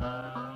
Uh...